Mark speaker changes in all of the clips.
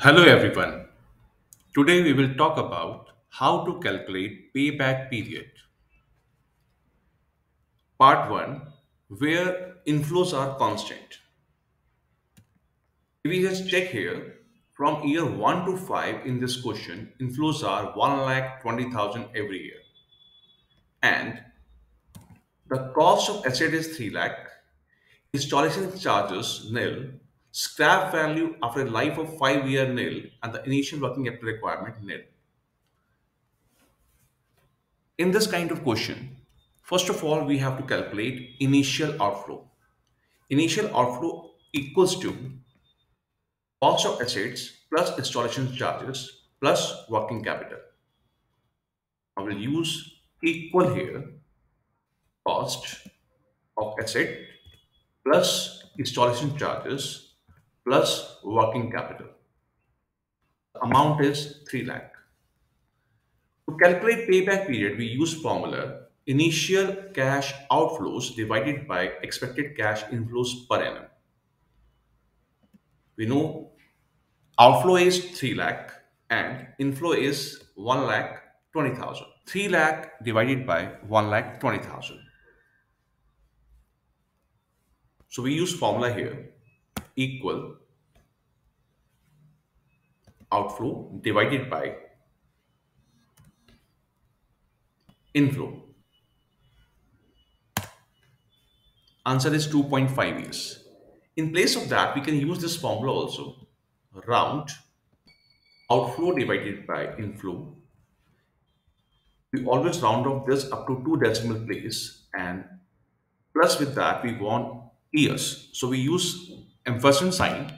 Speaker 1: Hello everyone. Today we will talk about how to calculate payback period. Part 1 where inflows are constant. If we just check here from year 1 to 5 in this question inflows are 1 lakh 20,000 every year and the cost of asset is 3 lakh installation charges nil scrap value after a life of 5 year nil and the initial working capital requirement nil In this kind of question, first of all, we have to calculate initial outflow. Initial outflow equals to cost of assets plus installation charges plus working capital. I will use equal here cost of asset plus installation charges plus working capital. The amount is 3 lakh. To calculate payback period, we use formula initial cash outflows divided by expected cash inflows per annum. We know outflow is 3 lakh and inflow is 1 lakh 20,000. 3 lakh divided by 1 lakh 20,000. So we use formula here equal outflow divided by inflow. Answer is 2.5 years. In place of that, we can use this formula also. Round outflow divided by inflow. We always round off this up to two decimal place and plus with that we want years. So we use ampersand sign.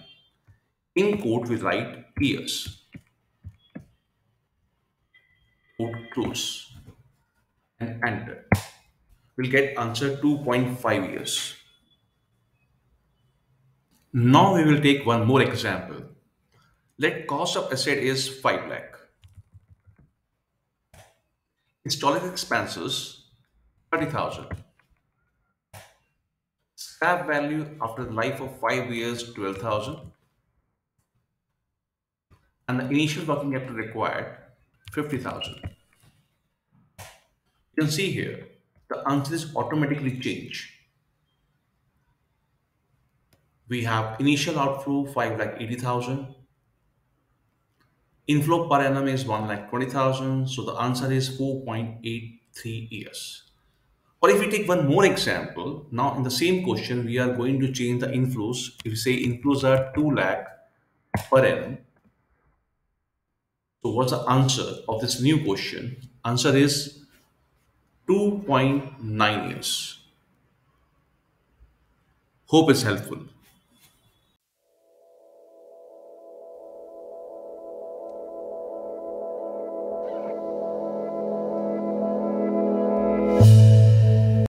Speaker 1: In quote we write years. Quote close and enter. We'll get answer 2.5 years. Now we will take one more example. Let cost of asset is 5 lakh. Installing expenses 30,000. Scrap value after the life of 5 years 12,000. And the initial working capital required 50,000 you can see here the answers automatically change. We have initial outflow 5 lakh 80,000. Inflow per annum is 1 lakh 20,000. So the answer is 4.83 years. Or if we take one more example, now in the same question, we are going to change the inflows. If we say inflows are 2 lakh per annum. So what's the answer of this new question? Answer is 2.9 years. Hope it's helpful.